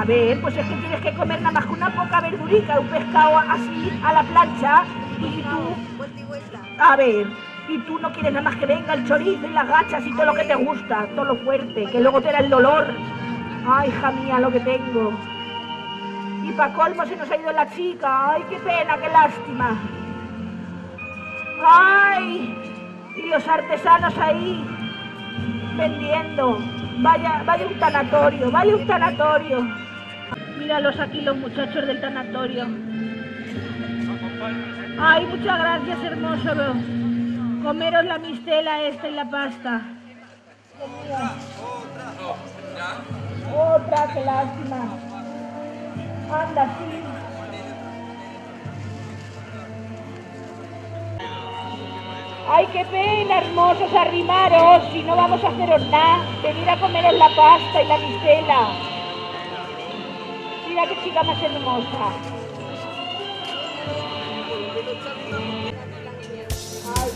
A ver, pues es que tienes que comer nada más que una poca verdurica, un pescado así a la plancha y tú... A ver, y tú no quieres nada más que venga el chorizo y las gachas y todo lo que te gusta, todo lo fuerte, que luego te da el dolor. Ay, hija mía, lo que tengo. Y para colmo se nos ha ido la chica. Ay, qué pena, qué lástima. Ay, y los artesanos ahí vendiendo. Vaya, vaya un tanatorio, vaya un tanatorio. Míralos aquí los muchachos del tanatorio. Ay, muchas gracias, hermoso. Comeros la mistela esta y la pasta. Otra, qué lástima. Anda, sí. Ay, qué pena, hermosos, arrimaros, si no vamos a haceros nada, venir a comeros la pasta y la mistela. Mira qué chica más hermosa. Ay,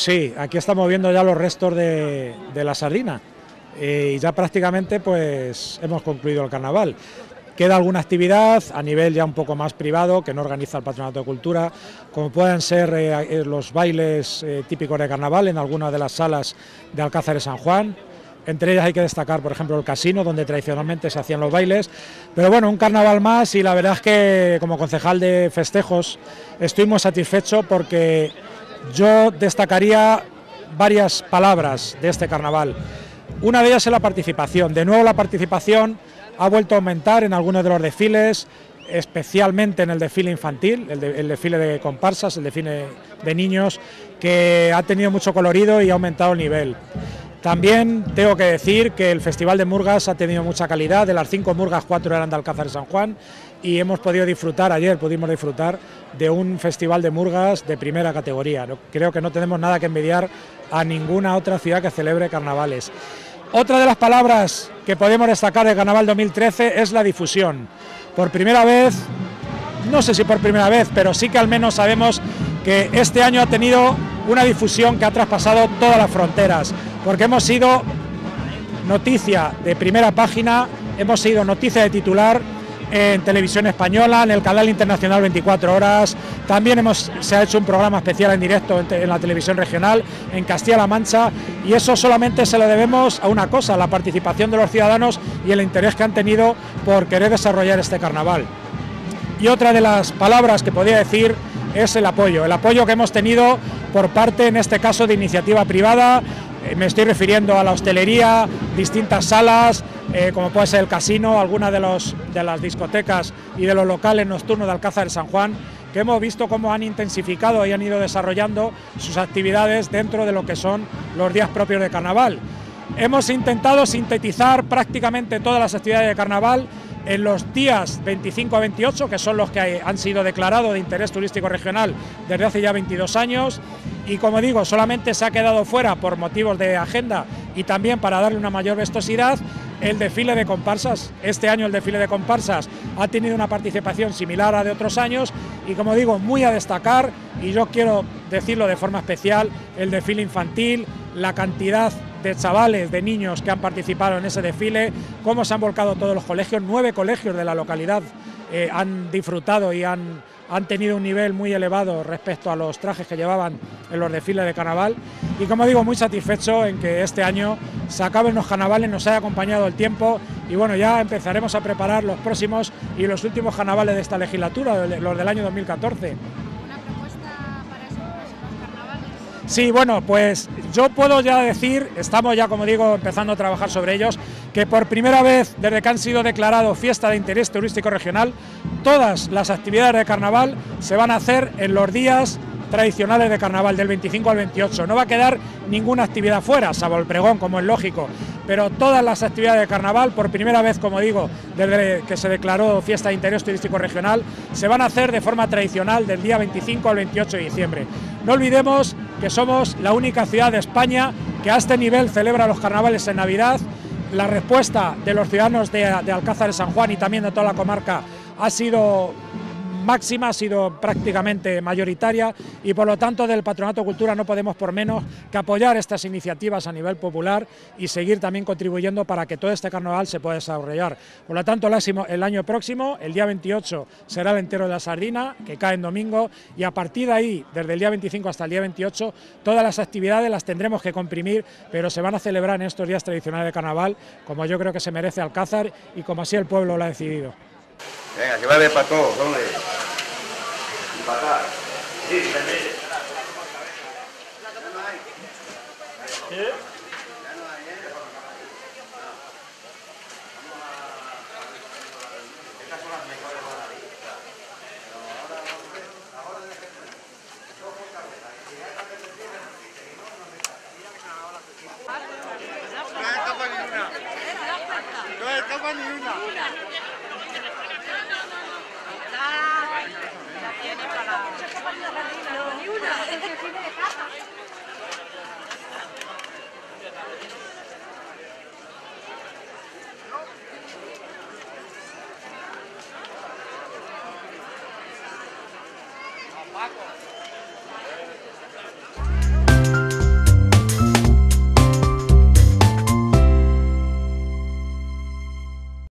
Sí, aquí estamos viendo ya los restos de, la sardina eh, y ya prácticamente pues hemos concluido el carnaval. Queda alguna actividad a nivel ya un poco más privado que no organiza el Patronato de Cultura, como pueden ser eh, eh, los bailes típicos de carnaval en algunas de las salas de Alcázar de San Juan. Entre ellas hay que destacar, por ejemplo, el casino, donde tradicionalmente se hacían los bailes. Pero bueno, un carnaval más y la verdad es que como concejal de festejos estoy muy satisfecho porque yo destacaría varias palabras de este carnaval. Una de ellas es la participación. De nuevo la participación ha vuelto a aumentar en algunos de los desfiles, especialmente en el desfile infantil, el, desfile de comparsas, el desfile de niños, que ha tenido mucho colorido y ha aumentado el nivel. También tengo que decir que el Festival de Murgas ha tenido mucha calidad, de las cinco Murgas, cuatro eran de Alcázar San Juan y hemos podido disfrutar, ayer pudimos disfrutar de un Festival de Murgas de primera categoría. Creo que no tenemos nada que envidiar a ninguna otra ciudad que celebre carnavales. Otra de las palabras que podemos destacar del Carnaval 2013 es la difusión. Por primera vez, no sé si por primera vez, pero sí que al menos sabemos que este año ha tenido una difusión que ha traspasado todas las fronteras porque hemos sido noticia de primera página, hemos sido noticia de titular en televisión española, en el canal internacional 24 horas, también hemos, se ha hecho un programa especial en directo en, la televisión regional, en Castilla-La Mancha, y eso solamente se lo debemos a una cosa, la participación de los ciudadanos y el interés que han tenido por querer desarrollar este carnaval. Y otra de las palabras que podría decir es el apoyo, el apoyo que hemos tenido por parte, en este caso, de iniciativa privada, eh, me estoy refiriendo a la hostelería, distintas salas, eh, como puede ser el casino, algunas de, los, de las discotecas y de los locales nocturnos de Alcázar de San Juan, que hemos visto cómo han intensificado y han ido desarrollando sus actividades dentro de lo que son los días propios de carnaval. Hemos intentado sintetizar prácticamente todas las actividades de carnaval en los días 25 a 28, que son los que han sido declarados de interés turístico regional desde hace ya 22 años, y como digo, solamente se ha quedado fuera por motivos de agenda y también para darle una mayor vestosidad el desfile de comparsas. Este año el desfile de comparsas ha tenido una participación similar a de otros años y como digo, muy a destacar, y yo quiero decirlo de forma especial, el desfile infantil, la cantidad de chavales, de niños que han participado en ese desfile, cómo se han volcado todos los colegios, nueve colegios de la localidad eh, han disfrutado y han, han tenido un nivel muy elevado respecto a los trajes que llevaban en los desfiles de carnaval y como digo muy satisfecho en que este año se acaben los carnavales, nos haya acompañado el tiempo y bueno ya empezaremos a preparar los próximos y los últimos carnavales de esta legislatura, los del año 2014. Sí, bueno, pues yo puedo ya decir, estamos ya, como digo, empezando a trabajar sobre ellos, que por primera vez desde que han sido declarados fiesta de interés turístico regional, todas las actividades de carnaval se van a hacer en los días tradicionales de carnaval, del 25 al 28. No va a quedar ninguna actividad fuera, salvo el pregón, como es lógico, pero todas las actividades de carnaval, por primera vez, como digo, desde que se declaró fiesta de interés turístico regional, se van a hacer de forma tradicional del día 25 al 28 de diciembre. No olvidemos que somos la única ciudad de España que a este nivel celebra los carnavales en Navidad. La respuesta de los ciudadanos de, Alcázar de San Juan y también de toda la comarca ha sido máxima, ha sido prácticamente mayoritaria y por lo tanto del Patronato Cultura no podemos por menos que apoyar estas iniciativas a nivel popular y seguir también contribuyendo para que todo este carnaval se pueda desarrollar. Por lo tanto, el año próximo, el día 28, será el entero de la sardina, que cae en domingo, y a partir de ahí, desde el día 25 hasta el día 28, todas las actividades las tendremos que comprimir, pero se van a celebrar en estos días tradicionales de carnaval, como yo creo que se merece Alcázar y como así el pueblo lo ha decidido. Venga, que para todos, hombre. Para acá. Sí, No escapa